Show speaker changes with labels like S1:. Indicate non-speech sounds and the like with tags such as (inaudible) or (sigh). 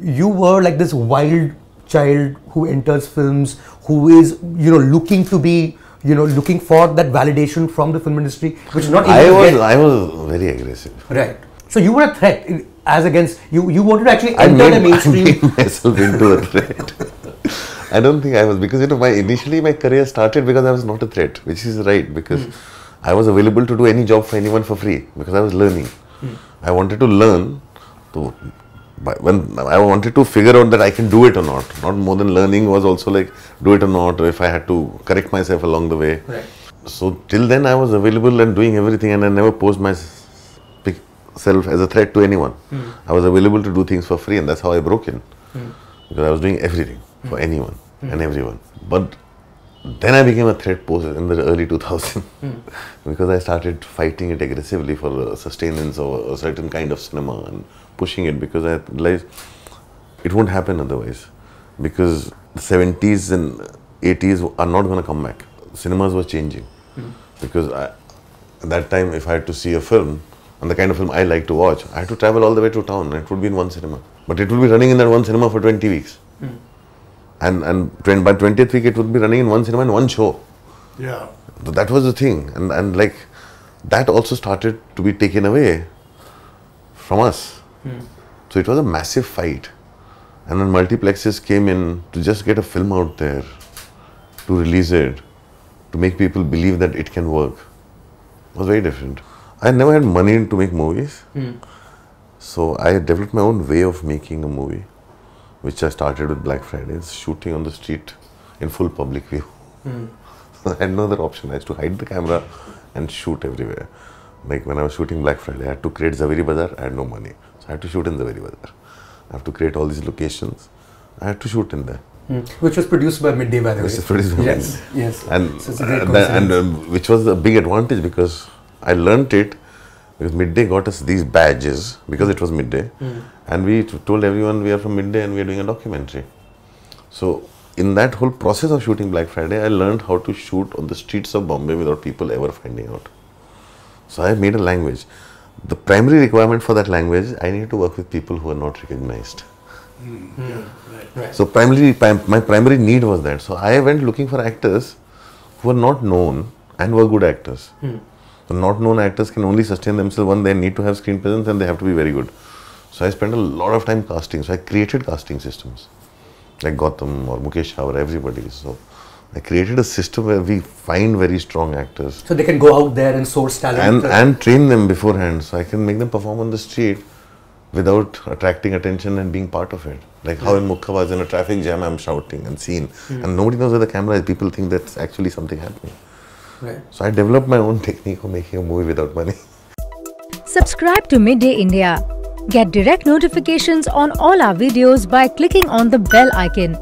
S1: you were like this wild child who enters films, who is you know looking to be you know looking for that validation from the film industry, which is not.
S2: I was
S1: get.
S2: I was very aggressive.
S1: right. So you were a threat as against you. You wanted to actually
S2: I
S1: enter
S2: made,
S1: the
S2: I made myself into a threat. (laughs) I don't think I was because you know my initially my career started because I was not a threat, which is right because hmm. I was available to do any job for anyone for free because I was learning. Hmm. I wanted to learn to but when I wanted to figure out that I can do it or not. Not more than learning was also like do it or not, or if I had to correct myself along the way.
S1: Right.
S2: So till then I was available and doing everything, and I never posed myself as a threat to anyone. Hmm. I was available to do things for free, and that's how I broke in hmm. because I was doing everything for hmm. anyone and everyone. But then I became a threat post in the early 2000s hmm. (laughs) because I started fighting it aggressively for the sustenance of a certain kind of cinema and pushing it because I realized it won't happen otherwise. Because the 70s and 80s are not going to come back. Cinemas were changing. Hmm. Because I, at that time, if I had to see a film and the kind of film I like to watch, I had to travel all the way to town. and It would be in one cinema, but it would be running in that one cinema for 20 weeks, hmm. And and by 20th week it would be running in one cinema in one show.
S3: Yeah.
S2: So that was the thing, and and like that also started to be taken away from us. Hmm. So it was a massive fight, and then multiplexes came in to just get a film out there, to release it, to make people believe that it can work. It was very different. I never had money to make movies, hmm. so I developed my own way of making a movie, which I started with Black Fridays, shooting on the street in full public view. (laughs) I had no other option. I had to hide the camera and shoot everywhere. Like when I was shooting Black Friday, I had to create Zaveri Bazaar. I had no money, so I had to shoot in Zaveri Bazaar. I have to create all these locations. I had to shoot in there.
S1: Hmm. Which was produced by Midday, by the
S2: Which
S1: way.
S2: is produced by
S1: yes,
S2: Midday.
S1: yes.
S2: And
S1: So it's a great
S2: uh, and um, which was a big advantage because I learnt it because Midday got us these badges because it was Midday,
S1: Hmm.
S2: and we t- told everyone we are from Midday and we are doing a documentary. So in that whole process of shooting Black Friday, I learned how to shoot on the streets of Bombay without people ever finding out. So I made a language. The primary requirement for that language, I needed to work with people who are not recognized.
S1: Right. Right.
S2: So primarily, prim- my primary need was that. So I went looking for actors who were not known and were good actors. So not known actors can only sustain themselves. when they need to have screen presence and they have to be very good. So I spent a lot of time casting. So I created casting systems, like Gautam or Mukesh Chhabra, everybody. So I created a system where we find very strong actors
S1: So they can go out there and source talent.
S2: and and train them beforehand so I can make them perform on the street without attracting attention and being part of it. Like how in Mukkabaaz in a traffic jam I'm shouting and seen hmm. and nobody knows where the camera is. People think that's actually something happening.
S1: Right.
S2: So I developed my own technique of making a movie without money.
S4: Subscribe to Midday India. Get direct notifications on all our videos by clicking on the bell icon.